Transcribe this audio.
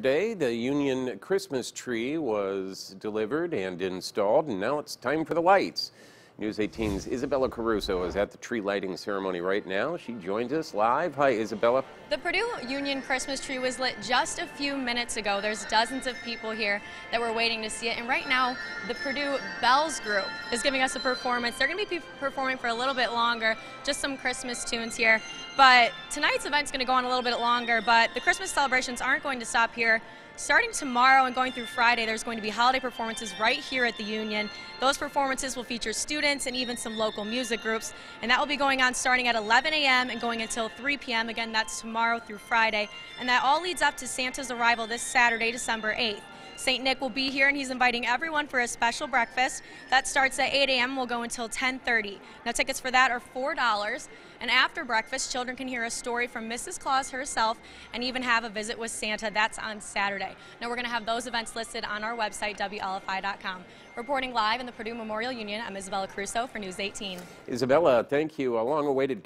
Today, the Union Christmas tree was delivered and installed, and now it's time for the lights. News 18's Isabella Caruso is at the tree lighting ceremony right now. She joins us live. Hi, Isabella. The Purdue Union Christmas tree was lit just a few minutes ago. There's dozens of people here that were waiting to see it. And right now, the Purdue Bells group is giving us a performance. They're going to be performing for a little bit longer, just some Christmas tunes here. But tonight's event's going to go on a little bit longer, but the Christmas celebrations aren't going to stop here. Starting tomorrow and going through Friday, there's going to be holiday performances right here at the Union. Those performances will feature students and even some local music groups, and that will be going on starting at 11 a.m. and going until 3 p.m. Again, that's tomorrow through Friday, and that all leads up to Santa's arrival this Saturday, December 8th. St. Nick will be here and he's inviting everyone for a special breakfast. That starts at 8 a.m. will go until 10:30. Now tickets for that are $4. And after breakfast, children can hear a story from Mrs. Claus herself and even have a visit with Santa. That's on Saturday. Now we're going to have those events listed on our website, WLFI.com. Reporting live in the Purdue Memorial Union, I'm Isabella Caruso for News 18. Isabella, thank you. A long awaited